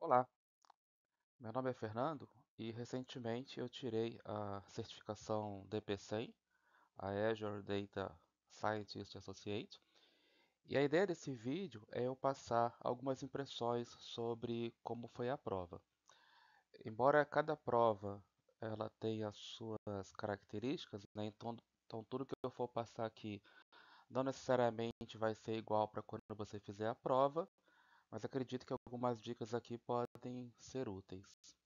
Olá, meu nome é Fernando e recentemente eu tirei a certificação DP100, a Azure Data Scientist Associate, e a ideia desse vídeo é eu passar algumas impressões sobre como foi a prova. Embora cada prova ela tenha suas características, né, então, então tudo que eu for passar aqui não necessariamente vai ser igual para quando você fizer a prova, mas acredito que algumas dicas aqui podem ser úteis.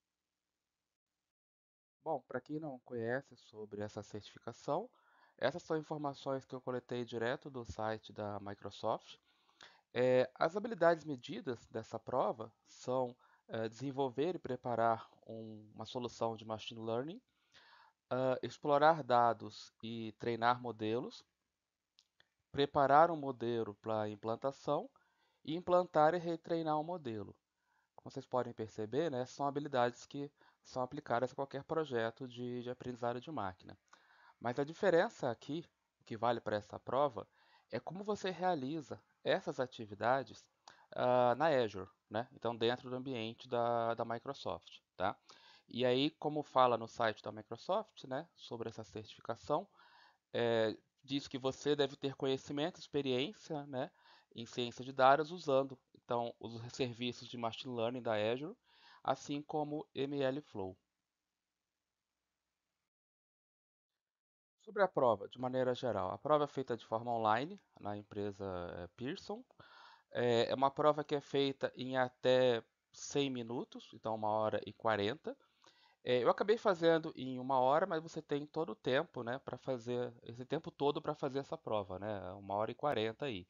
Bom, para quem não conhece sobre essa certificação, essas são informações que eu coletei direto do site da Microsoft. É, as habilidades medidas dessa prova são é, desenvolver e preparar um, uma solução de machine learning, uh, explorar dados e treinar modelos, preparar um modelo para implantação e implantar e retreinar um modelo. Como vocês podem perceber, né, são habilidades que são aplicadas a qualquer projeto de, de aprendizado de máquina. Mas a diferença aqui, que vale para essa prova, é como você realiza essas atividades uh, na Azure, né? então dentro do ambiente da, da Microsoft. Tá? E aí, como fala no site da Microsoft né, sobre essa certificação, é, diz que você deve ter conhecimento, experiência né, em ciência de dados usando então os serviços de machine learning da Azure, assim como MLflow. Sobre a prova, de maneira geral, a prova é feita de forma online na empresa eh, Pearson. É, é uma prova que é feita em até 100 minutos, então uma hora e 40. É, eu acabei fazendo em uma hora, mas você tem todo o tempo, né, para fazer esse tempo todo para fazer essa prova, né, uma hora e 40 aí.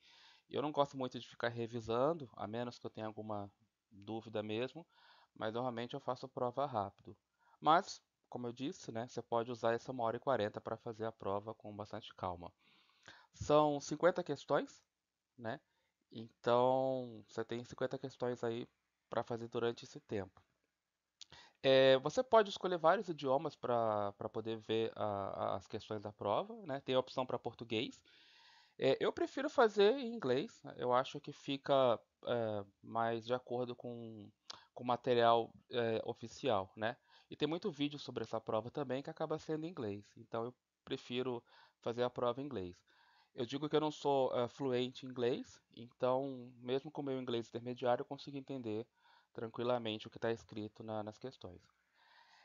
Eu não gosto muito de ficar revisando, a menos que eu tenha alguma dúvida mesmo, mas normalmente eu faço a prova rápido. Mas, como eu disse, né, você pode usar essa 1 hora e 40 para fazer a prova com bastante calma. São 50 questões, né? Então, você tem 50 questões aí para fazer durante esse tempo. É, você pode escolher vários idiomas para poder ver a, as questões da prova, né? Tem a opção para português é, eu prefiro fazer em inglês, né? eu acho que fica é, mais de acordo com o material é, oficial, né? E tem muito vídeo sobre essa prova também que acaba sendo em inglês, então eu prefiro fazer a prova em inglês. Eu digo que eu não sou uh, fluente em inglês, então, mesmo com o meu inglês intermediário, eu consigo entender tranquilamente o que está escrito na, nas questões.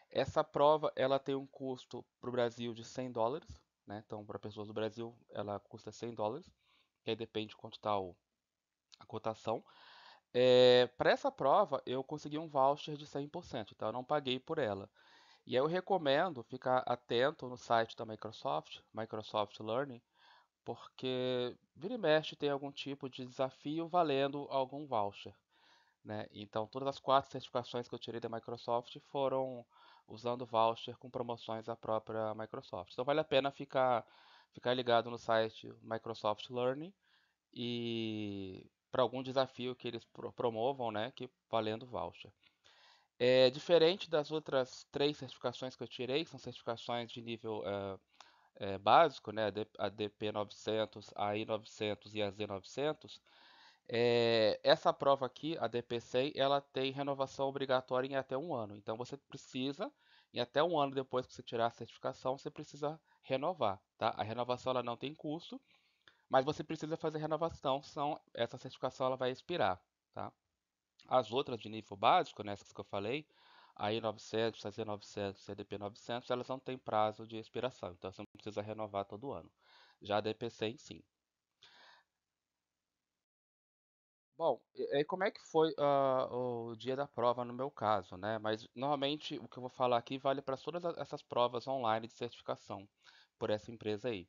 Essa prova ela tem um custo para o Brasil de 100 dólares, né? Então, para pessoas do Brasil, ela custa 100 dólares, que aí depende de quanto está a cotação. É, para essa prova, eu consegui um voucher de 100%, então eu não paguei por ela. E aí eu recomendo ficar atento no site da Microsoft, Microsoft Learning, porque vira e mexe tem algum tipo de desafio valendo algum voucher. Né? Então, todas as quatro certificações que eu tirei da Microsoft foram usando voucher com promoções da própria Microsoft. Então vale a pena ficar, ficar ligado no site Microsoft Learning e para algum desafio que eles promovam, né, que valendo voucher. É diferente das outras três certificações que eu tirei, que são certificações de nível é, é, básico, né, a DP900, a I900 e a Z900. É, essa prova aqui, a DPC, ela tem renovação obrigatória em até um ano. Então você precisa, e até um ano depois que você tirar a certificação, você precisa renovar. Tá? A renovação ela não tem custo, mas você precisa fazer renovação, senão essa certificação ela vai expirar. Tá? As outras de nível básico, né, que eu falei, a I900, a Z900 e a DP900, elas não têm prazo de expiração, então você não precisa renovar todo ano. Já a DPC, sim. Bom, e como é que foi ah, o dia da prova no meu caso, né? Mas normalmente o que eu vou falar aqui vale para todas essas provas online de certificação por essa empresa aí.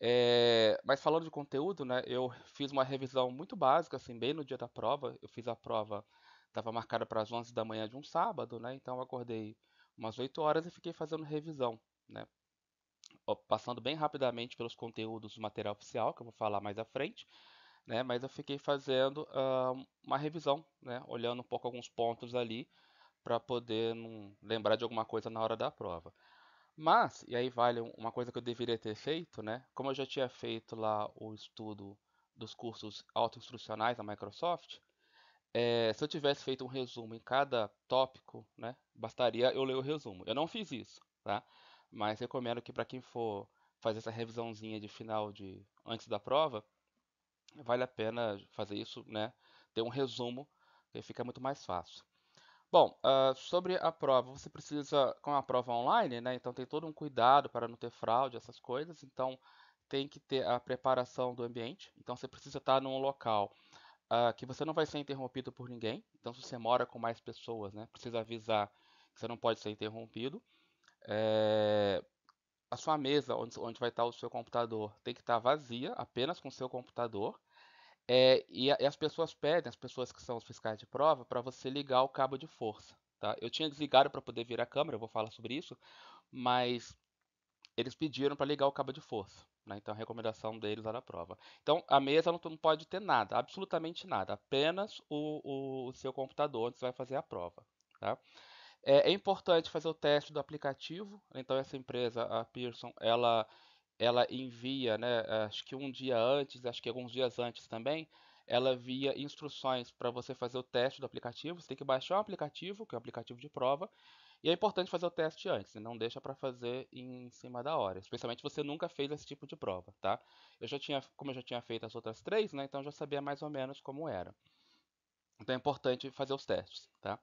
É, mas falando de conteúdo, né? Eu fiz uma revisão muito básica, assim, bem no dia da prova. Eu fiz a prova, estava marcada para as 11 da manhã de um sábado, né? Então eu acordei umas 8 horas e fiquei fazendo revisão, né? Passando bem rapidamente pelos conteúdos do material oficial, que eu vou falar mais à frente né? Mas eu fiquei fazendo uh, uma revisão, né? Olhando um pouco alguns pontos ali para poder lembrar de alguma coisa na hora da prova. Mas, e aí vale uma coisa que eu deveria ter feito, né? Como eu já tinha feito lá o estudo dos cursos autoinstrucionais da Microsoft, é, se eu tivesse feito um resumo em cada tópico, né, bastaria eu ler o resumo. Eu não fiz isso, tá? Mas recomendo que para quem for fazer essa revisãozinha de final de antes da prova, vale a pena fazer isso, né? Ter um resumo, que fica muito mais fácil. Bom, uh, sobre a prova, você precisa, com a prova online, né? Então tem todo um cuidado para não ter fraude, essas coisas. Então tem que ter a preparação do ambiente. Então você precisa estar num local uh, que você não vai ser interrompido por ninguém. Então se você mora com mais pessoas, né? Precisa avisar que você não pode ser interrompido. É, a sua mesa, onde, onde vai estar o seu computador, tem que estar vazia, apenas com o seu computador. É, e, a, e, as pessoas pedem, as pessoas que são os fiscais de prova, para você ligar o cabo de força. Tá? Eu tinha desligado para poder vir a câmera, eu vou falar sobre isso, mas eles pediram para ligar o cabo de força. Né? Então a recomendação deles era a prova. Então a mesa não, não pode ter nada, absolutamente nada, apenas o, o, o seu computador onde você vai fazer a prova. Tá? É, é, importante fazer o teste do aplicativo. Então essa empresa, a Pearson, ela ela envia, né, acho que um dia antes, acho que alguns dias antes também, ela envia instruções para você fazer o teste do aplicativo. Você tem que baixar o aplicativo, que é o aplicativo de prova, e é importante fazer o teste antes, não deixa para fazer em cima da hora, especialmente se você nunca fez esse tipo de prova, tá? Eu já tinha, como eu já tinha feito as outras três, né, então eu já sabia mais ou menos como era. Então é importante fazer os testes, tá?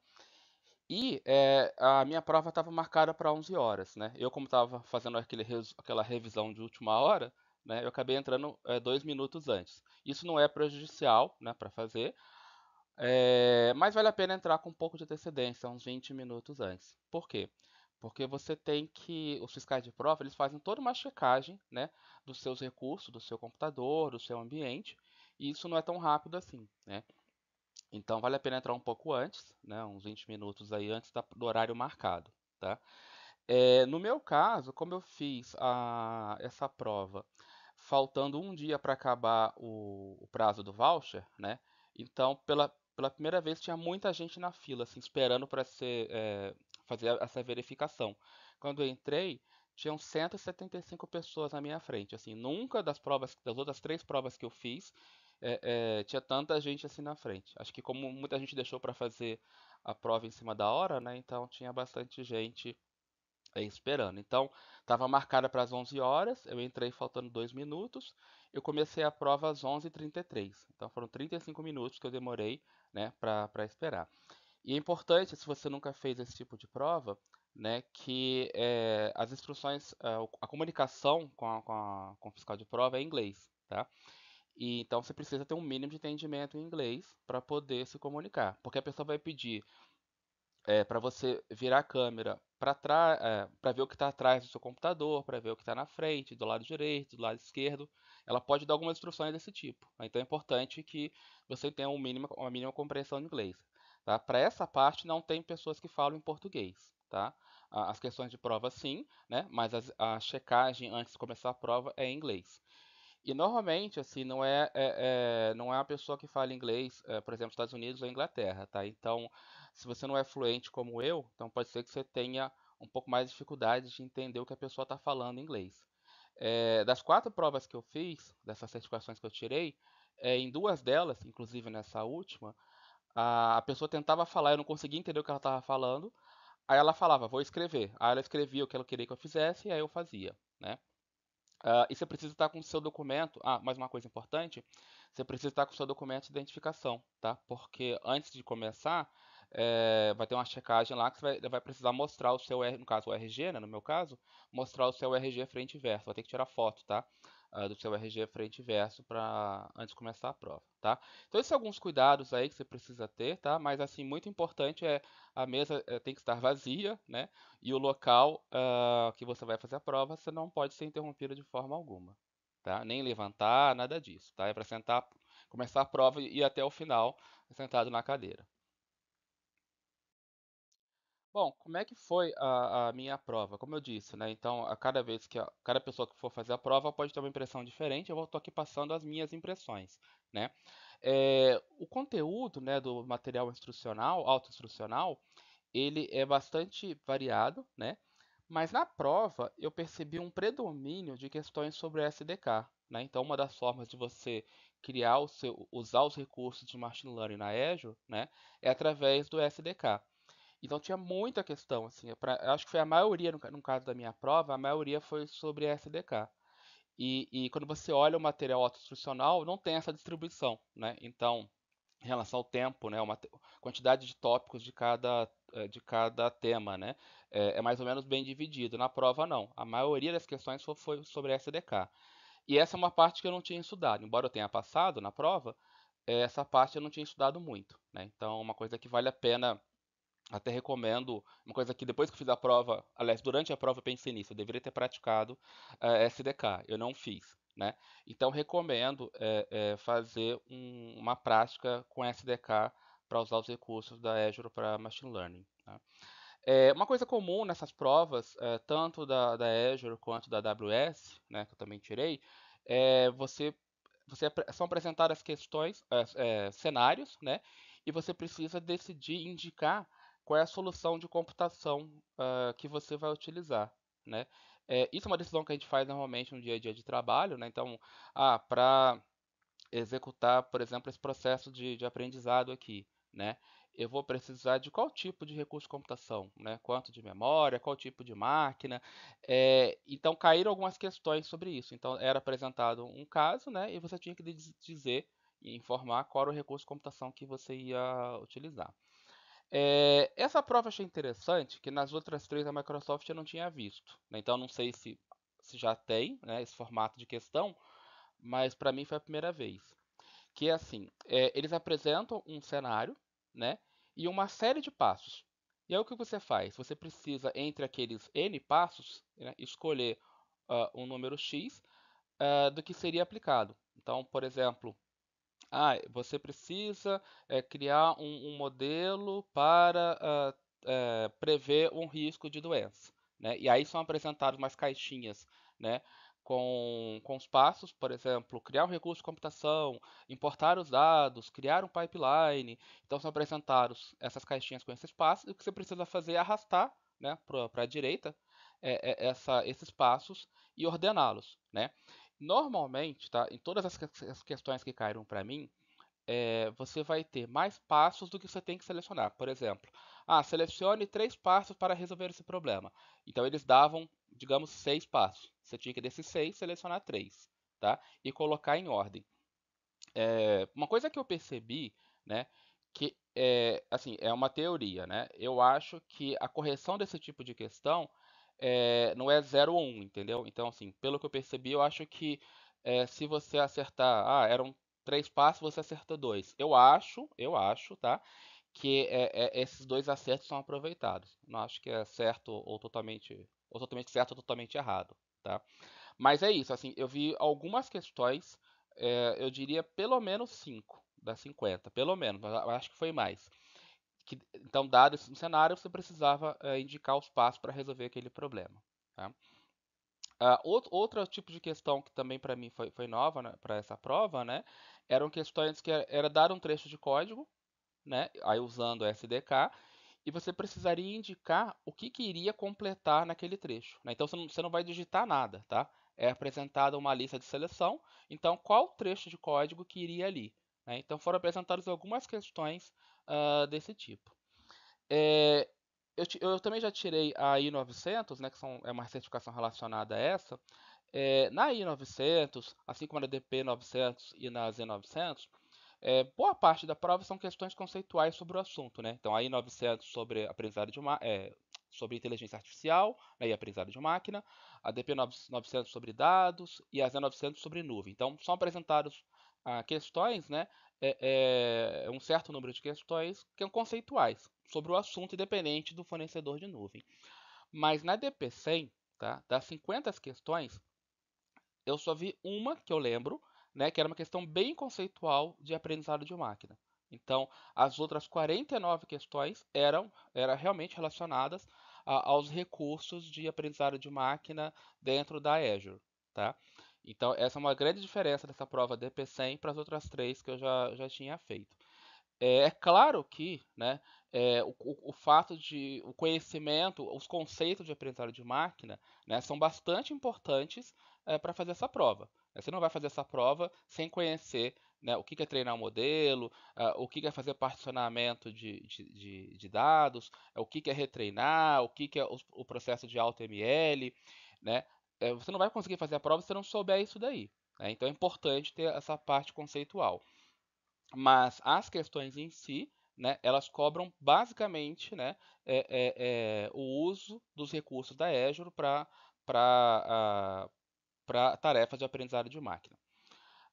E é, a minha prova estava marcada para 11 horas, né? Eu, como estava fazendo aquele, aquela revisão de última hora, né, eu acabei entrando é, dois minutos antes. Isso não é prejudicial né, para fazer, é, mas vale a pena entrar com um pouco de antecedência, uns 20 minutos antes. Por quê? Porque você tem que. Os fiscais de prova eles fazem toda uma checagem né, dos seus recursos, do seu computador, do seu ambiente, e isso não é tão rápido assim. Né? Então vale a pena entrar um pouco antes, né, uns 20 minutos aí antes do horário marcado. Tá? É, no meu caso, como eu fiz a, essa prova faltando um dia para acabar o, o, prazo do voucher, né? Então, pela, pela primeira vez, tinha muita gente na fila, assim, esperando para é, fazer essa verificação. Quando eu entrei, tinham 175 pessoas na minha frente. Assim, nunca das provas, das outras três provas que eu fiz, é, é, tinha tanta gente assim na frente. Acho que como muita gente deixou para fazer a prova em cima da hora, né? Então tinha bastante gente aí esperando. Então estava marcada para as 11 horas. Eu entrei faltando 2 minutos. Eu comecei a prova às 11h33. Então foram 35 minutos que eu demorei, né? Para esperar. E é importante, se você nunca fez esse tipo de prova, né, que é, as instruções, a, é, a comunicação com, a, com, a, com o fiscal de prova é em inglês, tá? E então você precisa ter um mínimo de entendimento em inglês para poder se comunicar, porque a pessoa vai pedir é, para você virar a câmera para é, ver o que está atrás do seu computador, para ver o que está na frente, do lado direito, do lado esquerdo. Ela pode dar algumas instruções desse tipo. Então é importante que você tenha um mínimo, uma mínima compreensão de inglês. Tá? Para essa parte não tem pessoas que falam em português. Tá? As questões de prova sim, né? mas a checagem antes de começar a prova é em inglês. E normalmente, assim, não é, é, é, não é uma pessoa que fala inglês, é, por exemplo, Estados Unidos ou Inglaterra, tá? Então, se você não é fluente como eu, então pode ser que você tenha um pouco mais de dificuldade de entender o que a pessoa está falando em inglês. É, das quatro provas que eu fiz, dessas certificações que eu tirei, é, em duas delas, inclusive nessa última, a, a pessoa tentava falar, eu não conseguia entender o que ela estava falando, aí ela falava, vou escrever. Aí ela escrevia o que ela queria que eu fizesse, e aí eu fazia, né? Uh, e você precisa estar com o seu documento. Ah, mais uma coisa importante: você precisa estar com o seu documento de identificação, tá? Porque antes de começar, é, vai ter uma checagem lá que você vai, vai, precisar mostrar o seu, no caso o RG, né, no meu caso, mostrar o seu RG frente e verso. Vai ter que tirar foto, tá? Uh, do seu RG frente e verso para antes de começar a prova, tá? Então esses são alguns cuidados aí que você precisa ter, tá? Mas assim muito importante é a mesa uh, tem que estar vazia, né? E o local uh, que você vai fazer a prova você não pode ser interrompido de forma alguma, tá? Nem levantar, nada disso, tá? É para sentar, começar a prova e ir até o final sentado na cadeira. Bom, como é que foi a, a minha prova? Como eu disse, né? Então, a cada vez que a, cada pessoa que for fazer a prova pode ter uma impressão diferente. Eu estou aqui passando as minhas impressões, né? É, o conteúdo, né, do material instrucional, auto-instrucional, ele é bastante variado, né? Mas na prova eu percebi um predomínio de questões sobre SDK, né? Então, uma das formas de você criar o seu, usar os recursos de machine learning na Azure, né, é através do SDK. Então tinha muita questão, assim, pra, acho que foi a maioria, no, no, caso da minha prova, a maioria foi sobre SDK. E, e quando você olha o material autoinstrucional, não tem essa distribuição, né? Então, em relação ao tempo, né, uma quantidade de tópicos de cada, eh, de cada tema, né, é, é, mais ou menos bem dividido. Na prova, não. A maioria das questões foi sobre SDK. E essa é uma parte que eu não tinha estudado. Embora eu tenha passado na prova, essa parte eu não tinha estudado muito. Né? Então, uma coisa que vale a pena até recomendo, uma coisa que depois que fiz a prova, aliás, durante a prova eu pensei nisso, eu deveria ter praticado eh, SDK, eu não fiz. Né? Então recomendo é, é, fazer um, uma prática com SDK para usar os recursos da Azure para Machine Learning. É, uma coisa comum nessas provas, tanto da, da, Azure quanto da AWS, né, que eu também tirei, é você, você são apresentadas questões, cenários, né, e você precisa decidir, indicar qual é a solução de computação uh, que você vai utilizar, né? É, isso é uma decisão que a gente faz normalmente no dia a dia de trabalho, né? Então, ah, para executar, por exemplo, esse processo de, de aprendizado aqui, né? eu vou precisar de qual tipo de recurso de computação, né? quanto de memória, qual tipo de máquina. É, então, caíram algumas questões sobre isso. Então, era apresentado um caso né? e você tinha que dizer e informar qual era o recurso de computação que você ia utilizar. É, essa prova achei interessante, que nas outras três a Microsoft eu não tinha visto. Né? Então não sei se, se já tem né, esse formato de questão, mas para mim foi a primeira vez. Que é assim, é, eles apresentam um cenário né, e uma série de passos. E aí o que você faz? Você precisa, entre aqueles N passos, né, escolher uh, um número X uh, do que seria aplicado. Então, por exemplo, ah, você precisa é, criar um, um, modelo para uh, prever um risco de doença. Né? E aí são apresentadas umas caixinhas né? com, com os passos, por exemplo, criar um recurso de computação, importar os dados, criar um pipeline. Então são apresentados essas caixinhas com esses passos, e o que você precisa fazer é arrastar né, para a direita é, é, essa, esses passos e ordená-los. Né? Normalmente, tá, em todas as questões que caíram para mim, é, você vai ter mais passos do que você tem que selecionar. Por exemplo, ah, selecione três passos para resolver esse problema. Então eles davam, digamos, seis passos. Você tinha que desses seis selecionar três, tá? E colocar em ordem. É, uma coisa que eu percebi, né, que é, assim, é uma teoria, né? Eu acho que a correção desse tipo de questão é, não é 0 ou 1, um, entendeu? Então, assim, pelo que eu percebi, eu acho que é, se você acertar, ah, eram três passos, você acerta dois. Eu acho, eu acho, tá? Que é, esses dois acertos são aproveitados. Não acho que é certo ou totalmente, ou totalmente certo ou totalmente errado, tá? Mas é isso, assim, eu vi algumas questões, eu diria pelo menos 5 das 50, pelo menos, eu acho que foi mais que, então, dado esse cenário, você precisava é, indicar os passos para resolver aquele problema. Tá? Uh, outro, outro, tipo de questão que também para mim foi, foi nova né, para essa prova, né, eram questões que era, era, dar um trecho de código, né, aí usando o SDK, e você precisaria indicar o que, que iria completar naquele trecho. Né? Então você não, você não vai digitar nada, tá? É apresentada uma lista de seleção, então qual trecho de código que iria ali. Né? Então foram apresentadas algumas questões uh, desse tipo. É, eu, eu, também já tirei a I900, né, que são, é uma certificação relacionada a essa. É, na I900, assim como na DP900 e na Z900, é, boa parte da prova são questões conceituais sobre o assunto. Né? Então, a I900 sobre aprendizado de uma, é, sobre inteligência artificial né, e aprendizado de máquina, a DP900 sobre dados e a Z900 sobre nuvem. Então, são apresentados ah, questões né, é, é um certo número de questões que são conceituais sobre o assunto independente do fornecedor de nuvem. Mas na DP100, tá, das 50 questões, eu só vi uma que eu lembro, né, que era uma questão bem conceitual de aprendizado de máquina. Então, as outras 49 questões eram, eram realmente relacionadas a, aos recursos de aprendizado de máquina dentro da Azure. Tá? Então, essa é uma grande diferença dessa prova DP100 para as outras três que eu já, já tinha feito. É, é claro que né, é, o, o, fato de o conhecimento, os conceitos de aprendizado de máquina né, são bastante importantes é, para fazer essa prova. Você não vai fazer essa prova sem conhecer né, o que é treinar um modelo, uh, o que é fazer particionamento de, de, de, de dados, o que é retreinar, o que é o, o processo de AutoML, né? É, você não vai conseguir fazer a prova se não souber isso daí. Né? Então é importante ter essa parte conceitual. Mas as questões em si, né, elas cobram basicamente né, é, é, é, o uso dos recursos da Azure para tarefas de aprendizado de máquina.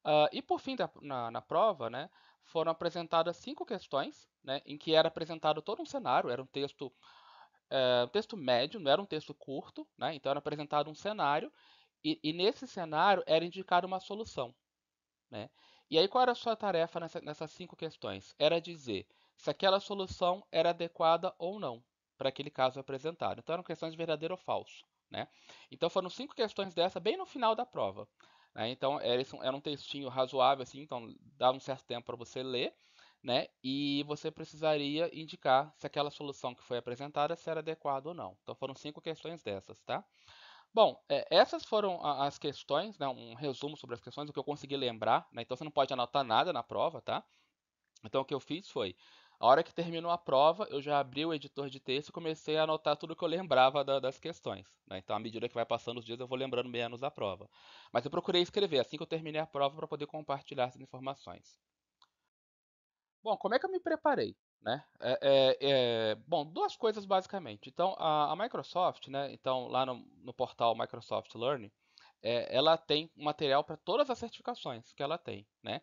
Uh, e por fim, da, na, na, prova, né, foram apresentadas cinco questões, né, em que era apresentado todo um cenário, era um texto, um texto médio, não era um texto curto, né, então era apresentado um cenário, e, e nesse cenário era indicada uma solução. Né. E aí qual era a sua tarefa nessa, nessas cinco questões? Era dizer se aquela solução era adequada ou não para aquele caso apresentado. Então eram questões de verdadeiro ou falso. Né? Então foram cinco questões dessa bem no final da prova. Né? Então era, era um textinho razoável, assim, então dava um certo tempo para você ler. Né? E você precisaria indicar se aquela solução que foi apresentada se era adequada ou não. Então foram cinco questões dessas, tá? Bom, é, essas foram as questões, né, um resumo sobre as questões, o que eu consegui lembrar. Né, então você não pode anotar nada na prova, tá? Então o que eu fiz foi, a hora que terminou a prova, eu já abri o editor de texto e comecei a anotar tudo que eu lembrava da, das questões. Né? Então, à medida que vai passando os dias, eu vou lembrando menos da prova. Mas eu procurei escrever assim que eu terminei a prova para poder compartilhar essas informações. Bom, como é que eu me preparei? Né? É, é, é, bom, duas coisas basicamente. Então, a, a Microsoft, né, então, lá no, no portal Microsoft Learning, é, ela tem material para todas as certificações que ela tem. Né?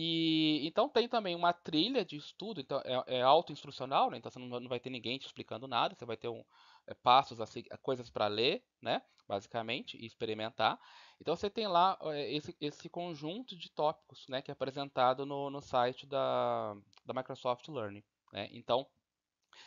E então tem também uma trilha de estudo, então é, é auto-instrucional, né? então você não, não, vai ter ninguém te explicando nada, você vai ter um, é, passos, assim, coisas para ler, né? basicamente, e experimentar. Então você tem lá é, esse, esse conjunto de tópicos né? que é apresentado no, no site da, da Microsoft Learning. Né? Então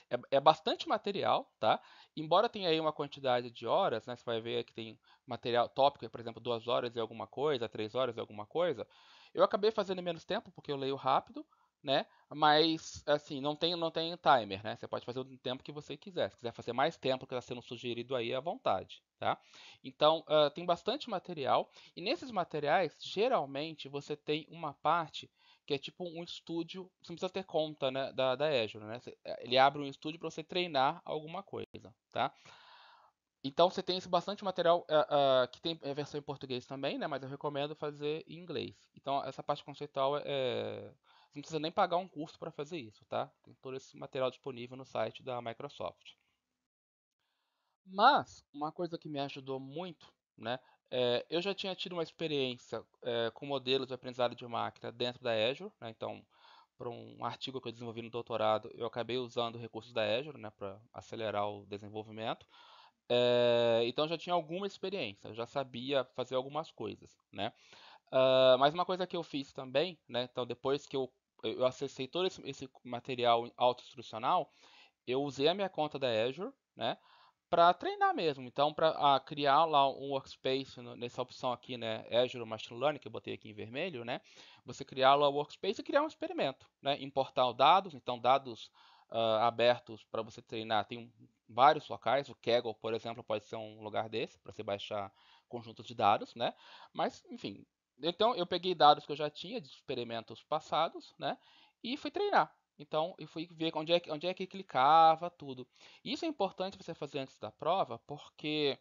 é, é, bastante material, tá? Embora tenha aí uma quantidade de horas, né? Você vai ver que tem material tópico, por exemplo, duas horas e alguma coisa, três horas e alguma coisa. Eu acabei fazendo em menos tempo porque eu leio rápido, né? Mas assim, não tem, não tem timer, né? Você pode fazer o tempo que você quiser. Se quiser fazer mais tempo que está sendo sugerido aí, à vontade, tá? Então, uh, tem bastante material. E nesses materiais, geralmente, você tem uma parte que é tipo um estúdio, você não precisa ter conta né, da, da Azure, né? Ele abre um estúdio para você treinar alguma coisa, tá? Então você tem esse bastante material uh, uh, que tem a versão em português também, né? Mas eu recomendo fazer em inglês. Então essa parte conceitual é você não precisa nem pagar um curso para fazer isso, tá? Tem todo esse material disponível no site da Microsoft. Mas uma coisa que me ajudou muito, né? É, eu já tinha tido uma experiência é, com modelos de aprendizado de máquina dentro da Azure, né? Então para um artigo que eu desenvolvi no doutorado, eu acabei usando recursos da Azure, né? Para acelerar o desenvolvimento. É, então já tinha alguma experiência, já sabia fazer algumas coisas, né? Uh, mas uma coisa que eu fiz também, né? Então depois que eu, eu acessei todo esse, esse material auto-instrucional, eu usei a minha conta da Azure, né? Para treinar mesmo. Então, para criar lá um workspace nessa opção aqui, né? Azure Machine Learning, que eu botei aqui em vermelho, né? Você criar lá o workspace e criar um experimento, né? Importar dados, então dados uh, abertos para você treinar. Tem vários locais. O Kaggle, por exemplo, pode ser um lugar desse para você baixar conjuntos de dados, né? Mas, enfim. Então, eu peguei dados que eu já tinha de experimentos passados, né? E fui treinar. Então, eu fui ver onde é, que, onde é que clicava, tudo. Isso é importante você fazer antes da prova, porque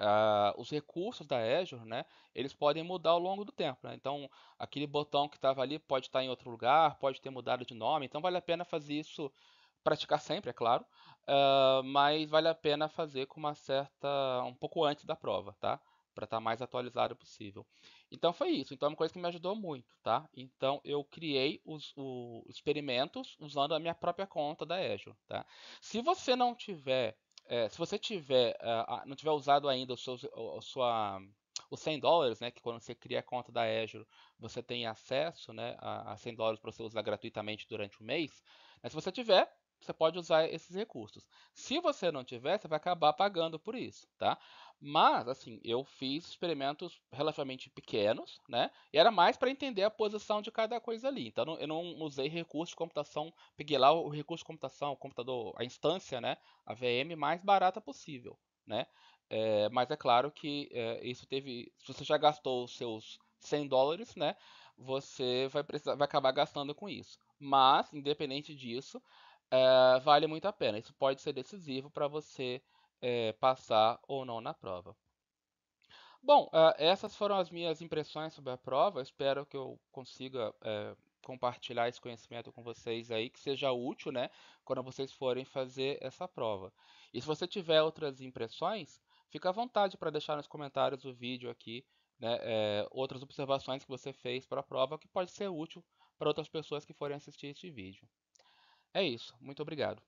uh, os recursos da Azure, né, eles podem mudar ao longo do tempo. Né? Então, aquele botão que estava ali pode estar em outro lugar, pode ter mudado de nome. Então, vale a pena fazer isso, praticar sempre, é claro, uh, mas vale a pena fazer com uma certa, um pouco antes da prova, tá? Para estar tá mais atualizado possível. Então foi isso. Então é uma coisa que me ajudou muito, tá? Então eu criei os, os experimentos usando a minha própria conta da Azure, tá? Se você não tiver, é, se você tiver, uh, não tiver usado ainda o seu, a sua os 100 dólares, né, que quando você cria a conta da Azure, você tem acesso né, a, a 100 dólares para você usar gratuitamente durante o mês. Mas se você tiver, você pode usar esses recursos. Se você não tiver, você vai acabar pagando por isso, tá? Mas, assim, eu fiz experimentos relativamente pequenos, né? E era mais para entender a posição de cada coisa ali. Então, eu não usei recurso de computação, peguei lá o recurso de computação, o computador, a instância, né? A VM mais barata possível, né? É, mas é claro que é, isso teve. Se você já gastou os seus 100 dólares, né? você vai precisar, vai acabar gastando com isso. Mas, independente disso, é, vale muito a pena. Isso pode ser decisivo para você é, passar ou não na prova. Bom, uh, essas foram as minhas impressões sobre a prova. espero que eu consiga uh, compartilhar esse conhecimento com vocês aí, que seja útil, né, quando vocês forem fazer essa prova. E se você tiver outras impressões, fica à vontade para deixar nos comentários do vídeo aqui, né, é, outras observações que você fez para a prova que pode ser útil para outras pessoas que forem assistir este vídeo. É isso, muito obrigado.